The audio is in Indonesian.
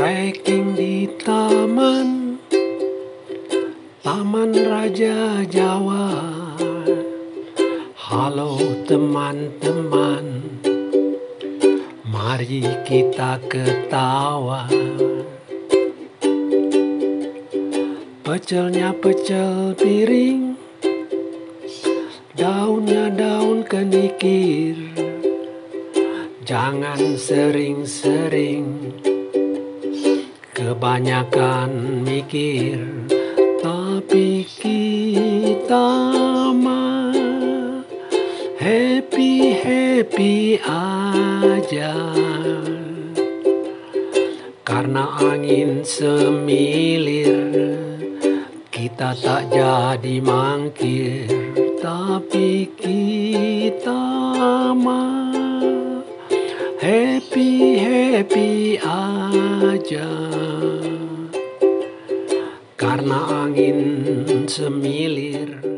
Trekking di taman. Taman Raja Jawa. Halo teman-teman. Mari kita ketawa. Pecelnya pecel piring. Daunnya daun kenikir. Jangan sering-sering Kebanyakan mikir Tapi kita mah Happy-happy aja. Karena angin semilir Kita tak jadi mangkir. Tapi kita mah Happy-happy aja Karena angin semilir